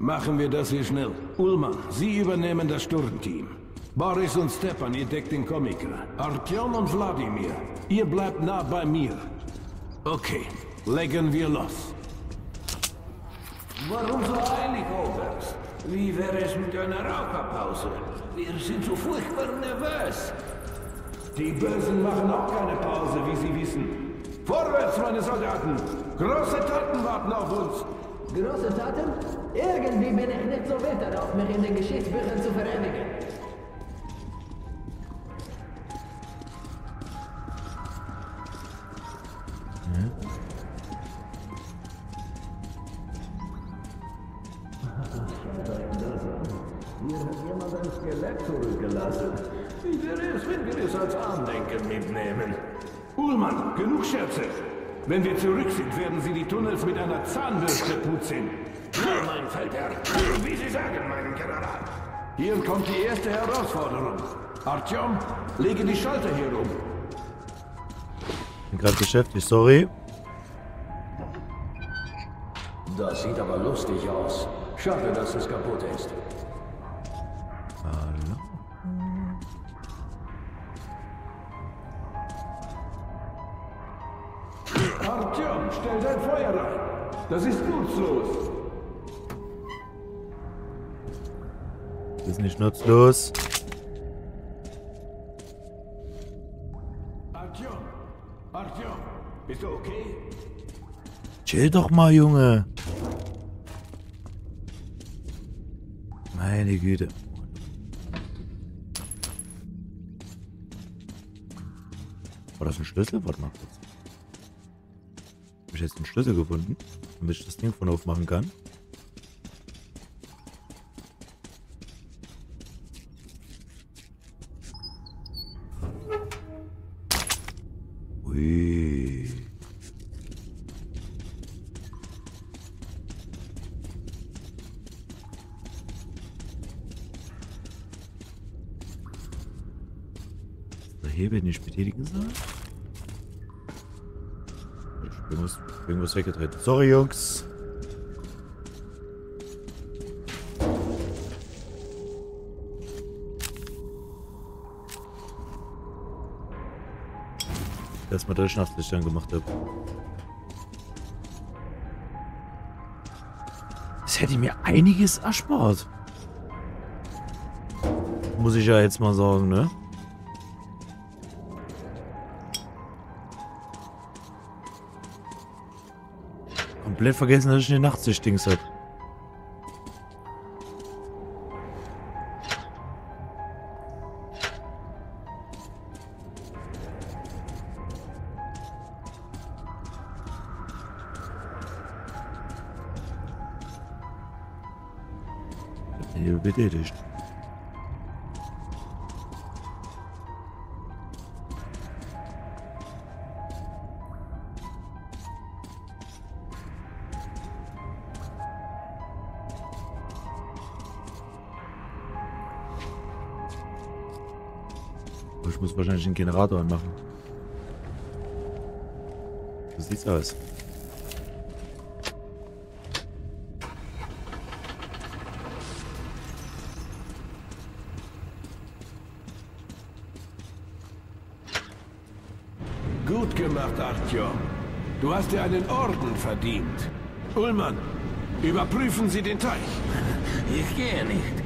Machen wir das hier schnell. Ullmann, Sie übernehmen das Sturmteam. Boris und Stepan, ihr deckt den Komiker. Artyom und Wladimir, ihr bleibt nah bei mir. Okay, legen wir los. Warum so eilig, Oberst? Wie wäre es mit einer Raucherpause? Wir sind so furchtbar nervös. Die Bösen machen auch keine Pause, wie Sie wissen. Vorwärts, meine Soldaten! Große Taten warten auf uns! Große Taten? Irgendwie bin ich nicht so wild darauf, mich in den Geschichtsbüchern zu verewigen. Hier hat jemand ein Skelett zurückgelassen. Wie wäre es, wenn wir es als Andenken mitnehmen? Ullmann, genug Scherze! Wenn wir zurück sind, werden Sie die Tunnels mit einer Zahnbürste putzen. Ja, mein Feldherr. Wie Sie sagen, mein General. Hier kommt die erste Herausforderung. Artyom, lege die Schalter hier um. Bin gerade beschäftigt, sorry. Das sieht aber lustig aus. Schade, dass es kaputt ist. Dein Feuer rein. Das ist nutzlos. Das ist nicht nutzlos. Artyom, Artyom, bist du okay? Chill doch mal, Junge. Meine Güte. War das ein Schlüssel? Warte mal kurz. Ich jetzt einen Schlüssel gefunden, damit ich das Ding von aufmachen kann? Irgendwas weggetreten. Sorry, Jungs. Das Schnapslicht dann gemacht habe. Das hätte mir einiges erspart. Muss ich ja jetzt mal sagen, ne? Komplett vergessen, dass ich eine Nachtsichtdings hab. Hier betätigt. Aber wahrscheinlich den Generator anmachen. So sieht's aus. Gut gemacht, Artyom. Du hast dir einen Orden verdient. Ullmann, überprüfen Sie den Teich. Ich gehe nicht.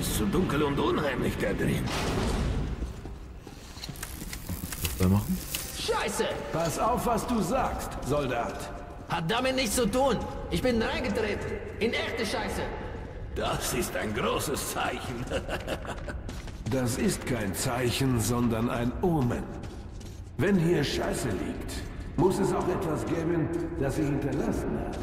Es ist zu dunkel und unheimlich da drin. Was machen? Scheiße! Pass auf, was du sagst, Soldat. Hat damit nichts zu tun. Ich bin reingetreten. In echte Scheiße. Das ist ein großes Zeichen. Das ist kein Zeichen, sondern ein Omen. Wenn hier Scheiße liegt, muss es auch etwas geben, das sie hinterlassen hat.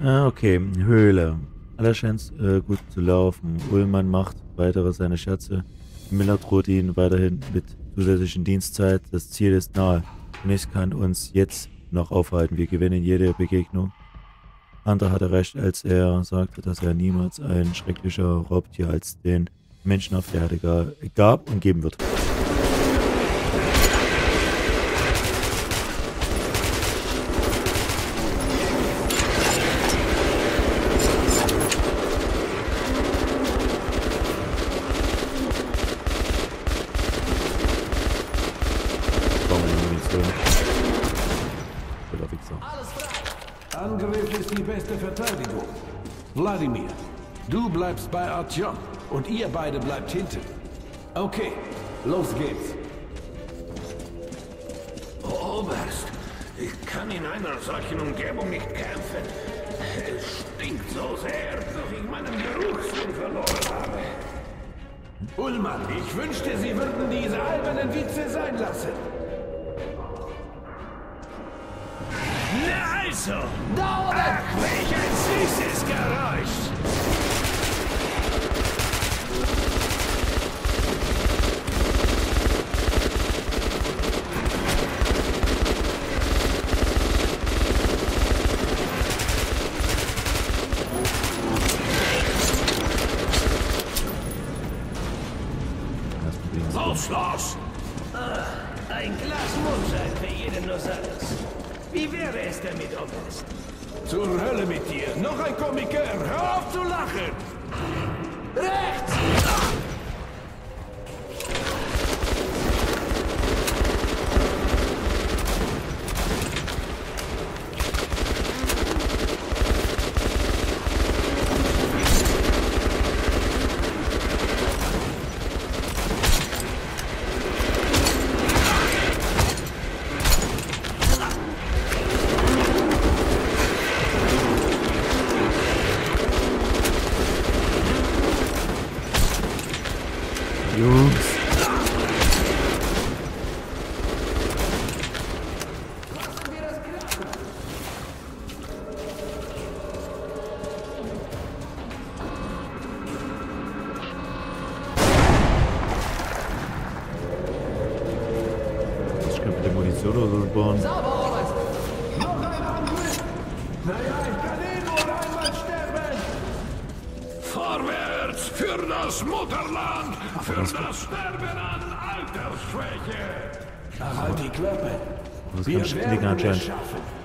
Ah, okay. Höhle. Alles scheint äh, gut zu laufen. Ullmann macht weitere seine Scherze. Miller droht ihn weiterhin mit zusätzlichen Dienstzeit. Das Ziel ist nahe. Nichts kann uns jetzt noch aufhalten. Wir gewinnen jede Begegnung. Hunter hatte recht, als er sagte, dass er niemals ein schrecklicher Raubtier als den Menschen auf der Erde ga- gab und geben wird. Artyom und ihr beide bleibt hinten. Okay, los geht's. Oberst, ich kann in einer solchen Umgebung nicht kämpfen. Es stinkt so sehr, dass ich meinen Geruchssinn verloren habe. Ullmann, ich wünschte, Sie würden diese albernen Witze sein lassen. Na also! Da oben! Ach, welch ein süßes Geräusch! Das Mutterland, für das Sterben an Altersschwäche! Ach, halt die Klappe. Wir werden es schaffen.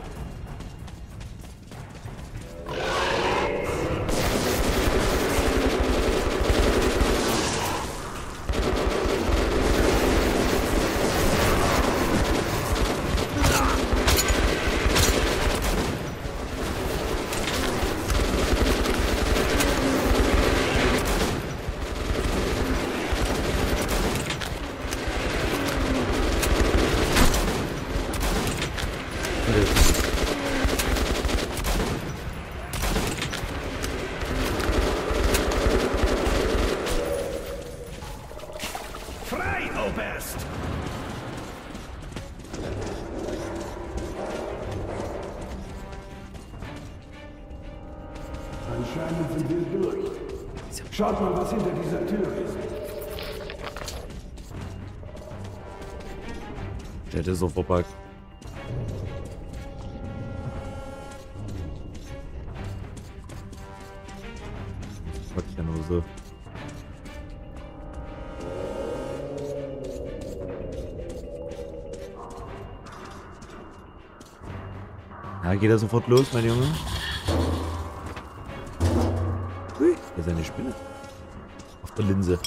Oberst! Anscheinend sind wir durch. Schaut mal, was hinter dieser Tür ist. Der ist so vorbei. Geht er sofort los, mein Junge? Hui, da ist eine Spinne. Auf der Linse.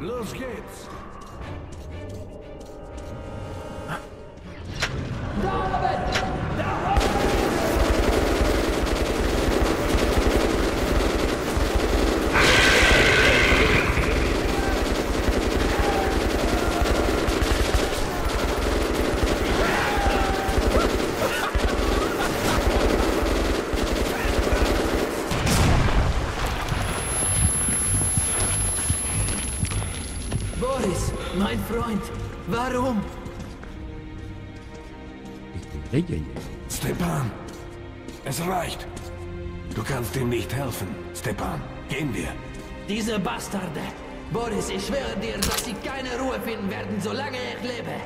Los geht's. Es reicht. Du kannst ihm nicht helfen. Stepan, gehen wir. Diese Bastarde. Boris, ich schwöre dir, dass sie keine Ruhe finden werden, solange ich lebe.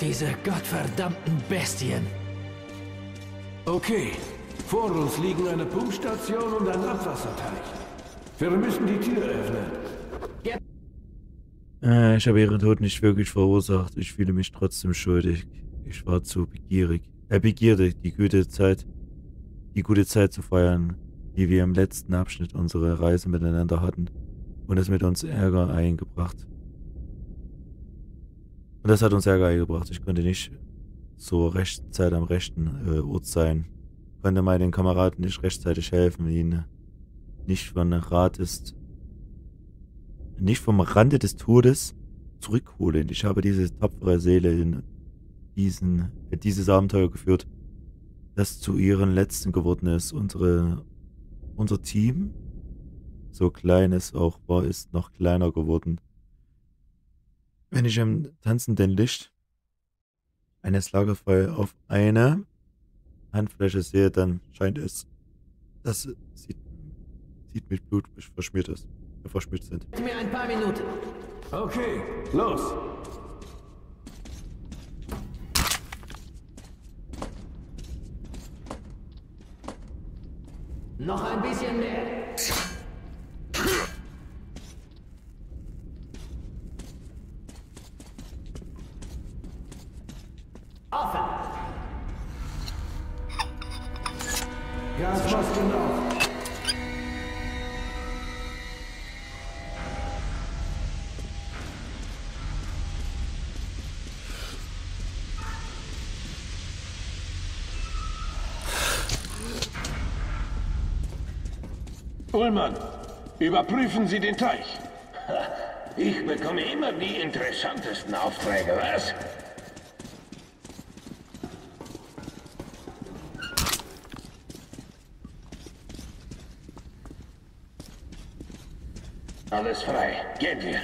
Diese gottverdammten Bestien. Okay, vor uns liegen eine Pumpstation und ein Abwasserteich. Wir müssen die Tür öffnen. Äh, ich habe ihren Tod nicht wirklich verursacht. Ich fühle mich trotzdem schuldig. Ich war zu begierig. Äh, begierig, die gute Zeit, die gute Zeit zu feiern, die wir im letzten Abschnitt unserer Reise miteinander hatten und es mit uns Ärger eingebracht. Und das hat uns Ärger gebracht. Ich konnte nicht zur rechten Zeit am rechten äh, Ort sein. Konnte meinen Kameraden nicht rechtzeitig helfen, ihnen nicht von Rat ist, nicht vom Rande des Todes zurückholen. Ich habe diese tapfere Seele in diesen, in dieses Abenteuer geführt, das zu ihren letzten geworden ist. Unsere, unser Team, so klein es auch war, ist noch kleiner geworden. Wenn ich im tanzenden Licht eines Lagerfeuers auf eine Handfläche sehe, dann scheint es, dass sie sieht mich Blut verschmiert ist, verschmiert sind. Gib mir ein paar Minuten. Okay, los. Noch ein bisschen mehr. Offen. Gasmasken auf. Ullmann, überprüfen Sie den Teich. Ich bekomme immer die interessantesten Aufträge, was? Alles frei. Gehen wir.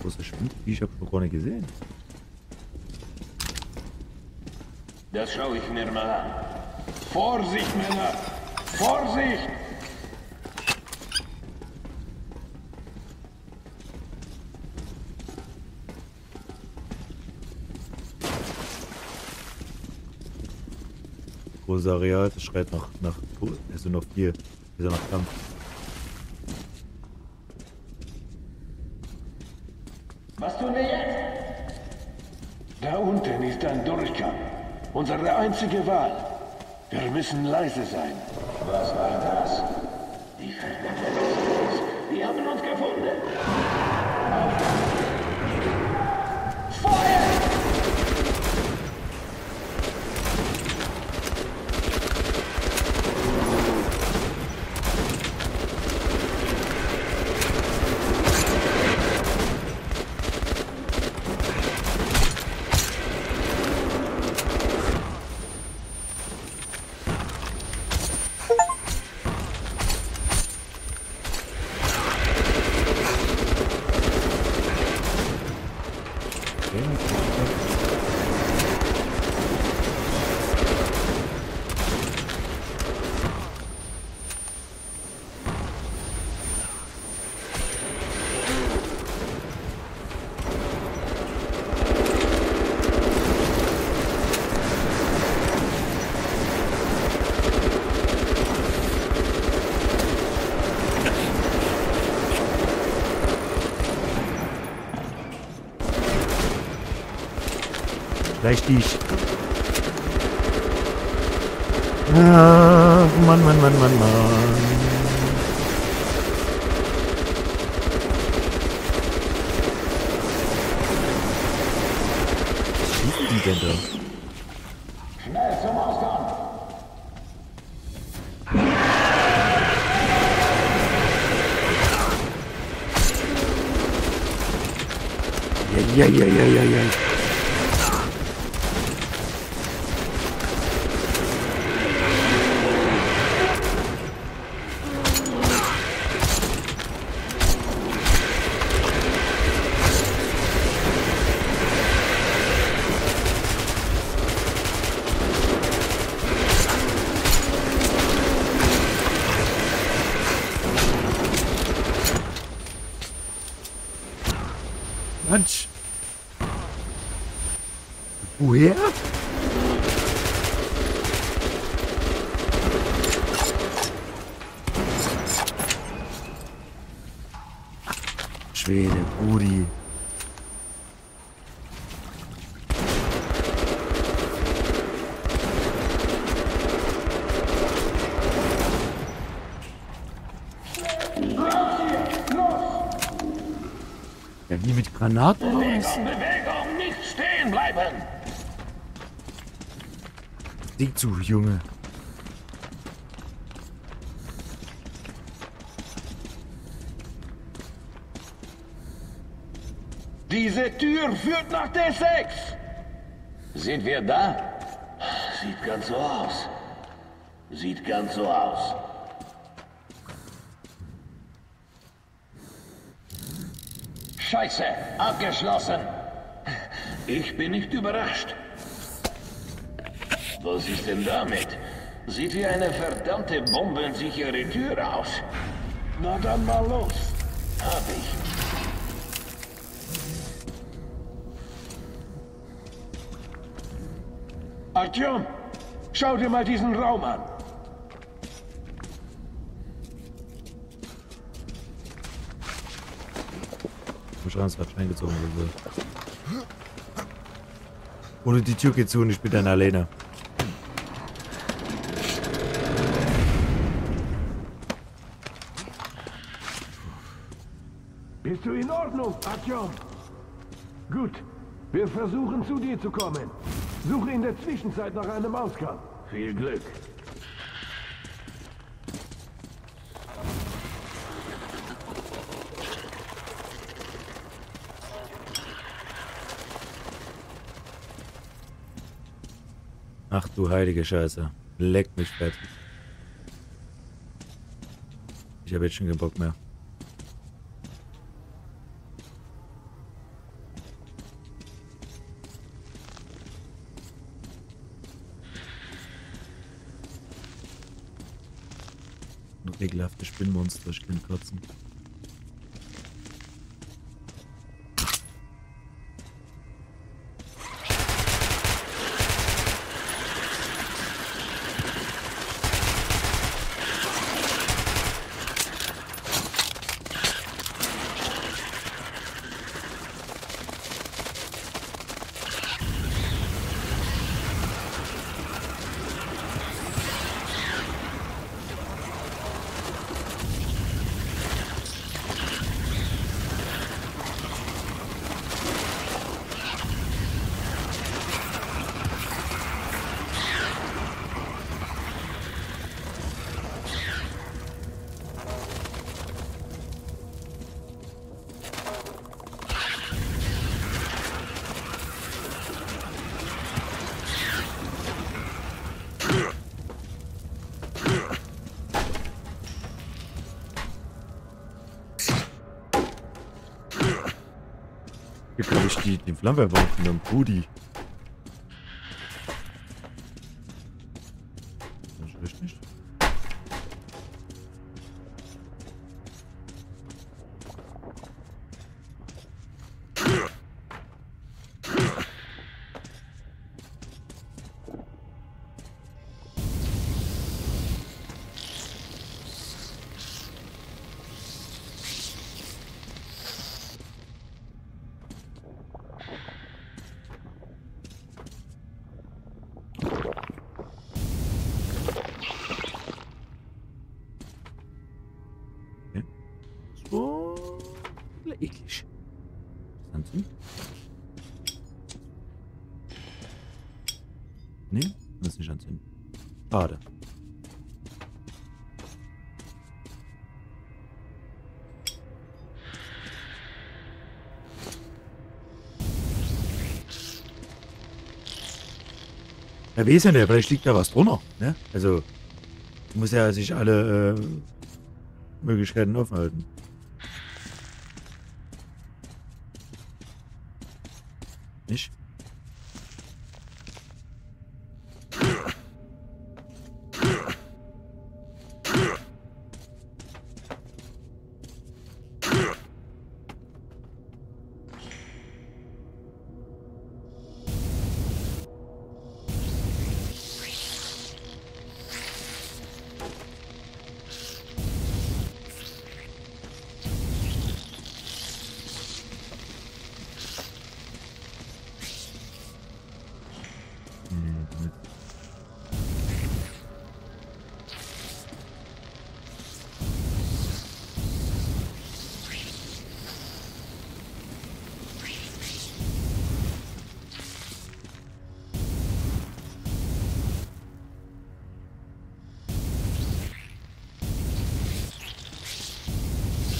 Wo ist das Schwimmt? Ich habe noch gar nicht gesehen. Das schaue ich mir mal an. Vorsicht, Männer! Vorsicht! Das schreit nach, nach, also noch vier, also nach Kampf. Was tun wir jetzt? Da unten ist ein Durchgang. Unsere einzige Wahl. Wir müssen leise sein. Was war das? Die verdammte Distanz. Die haben uns gefunden. Feuer! Dich. Ach, Mann, Mann, Mann, Mann, Mann. Schnell zum Ausgang! Ja, ja, ja, ja, ja. Mensch. Woher? Schwede, Rudi. Ja, wie mit Granaten? Bewegung, Bewegung, nicht stehen bleiben! Sieh zu, Junge. Diese Tür führt nach D6! Sind wir da? Sieht ganz so aus. Sieht ganz so aus. Scheiße, abgeschlossen. Ich bin nicht überrascht. Was ist denn damit? Sieht wie eine verdammte bombensichere Tür aus. Na dann mal los. Hab ich. Artyom, schau dir mal diesen Raum an. Wahrscheinlich hat reingezogen oder so. Oder die Tür geht zu und ich bin dann alleine. Bist du in Ordnung, Artyom? Gut. Wir versuchen zu dir zu kommen. Suche in der Zwischenzeit nach einem Ausgang. Viel Glück. Ach du heilige Scheiße. Leck mich fett. Ich habe jetzt schon keinen Bock mehr. Ekelhafte Spinnmonster, ich kann kotzen. Die, den Flammenwerfer von dem Brudi. Schade. Ja, wie ist denn der? Vielleicht liegt da was drunter, ne? Also, muss ja sich alle äh, Möglichkeiten offen halten. Nicht?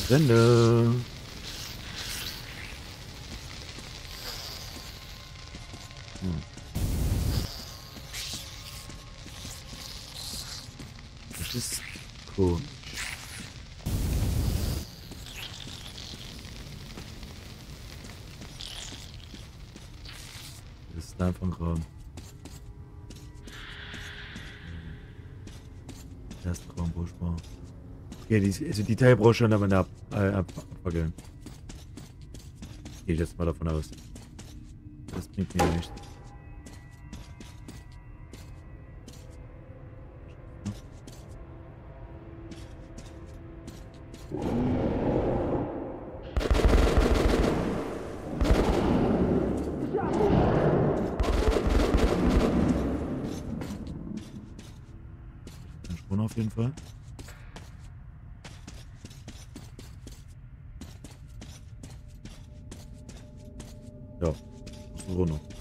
Brände. Hm. Das ist komisch. Das ist einfach ein Raum. Der erste Raum, wo ich war. Okay, die, also die Teile brauche ich schon aber ab, äh, ab, abfackeln. Gehe ich jetzt mal davon aus. Das bringt mir nichts. Auf jeden Fall. Muss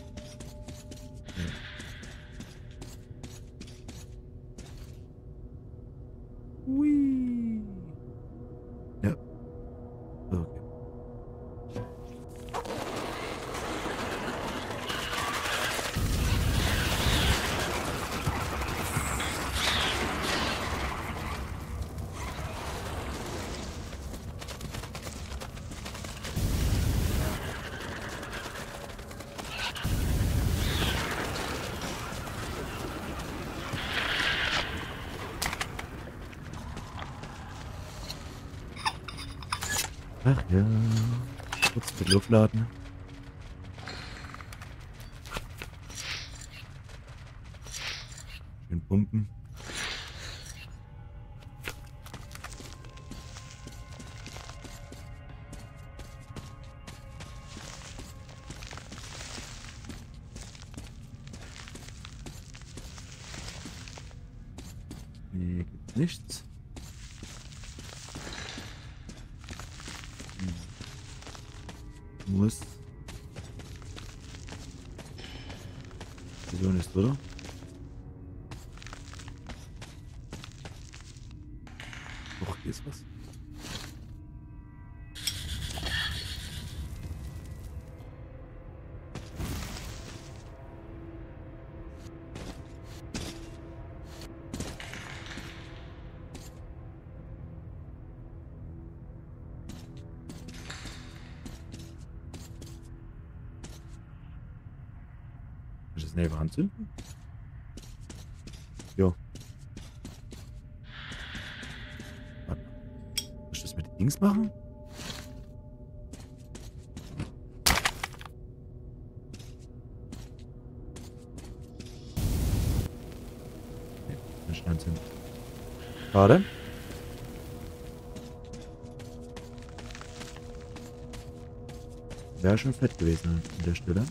Ach ja. Kurz mit Luft Wieso nicht, oder? Doch, hier ist was. Anzünden? Jo. Warte. Muss ich das mit den Dings machen? Schade. Wäre schon fett gewesen an der Stelle.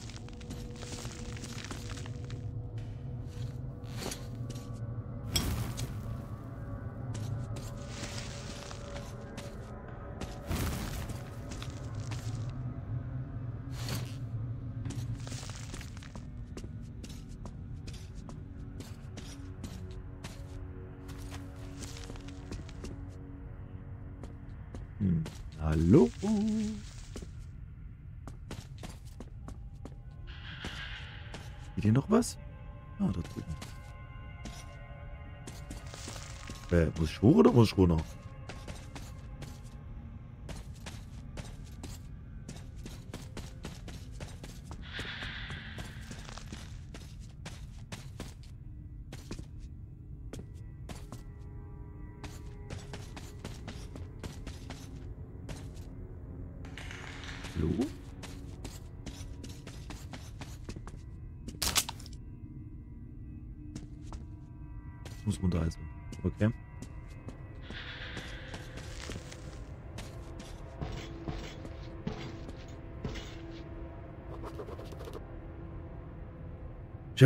Äh, muss ich hoch oder muss ich runter?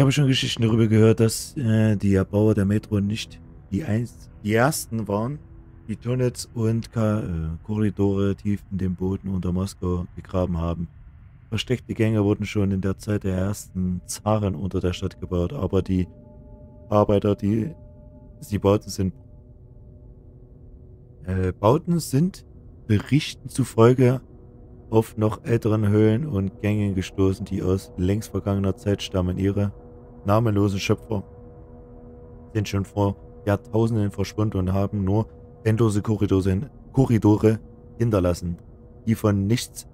Habe schon Geschichten darüber gehört, dass äh, die Erbauer der Metro nicht die, einst, die ersten waren, die Tunnels und Ka äh, Korridore tief in dem Boden unter Moskau gegraben haben. Versteckte Gänge wurden schon in der Zeit der ersten Zaren unter der Stadt gebaut, aber die Arbeiter, die sie bauten, sind äh, Bauten sind Berichten zufolge auf noch älteren Höhlen und Gängen gestoßen, die aus längst vergangener Zeit stammen. Ihre namenlosen Schöpfer sind schon vor Jahrtausenden verschwunden und haben nur endlose Korridore, Korridore hinterlassen, die von nichts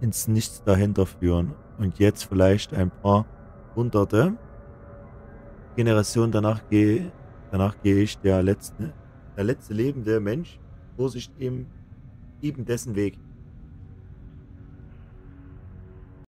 ins Nichts dahinter führen. Und jetzt vielleicht ein paar hunderte Generationen danach gehe, danach gehe ich der letzte, der letzte lebende Mensch Vorsicht eben, eben dessen Weg.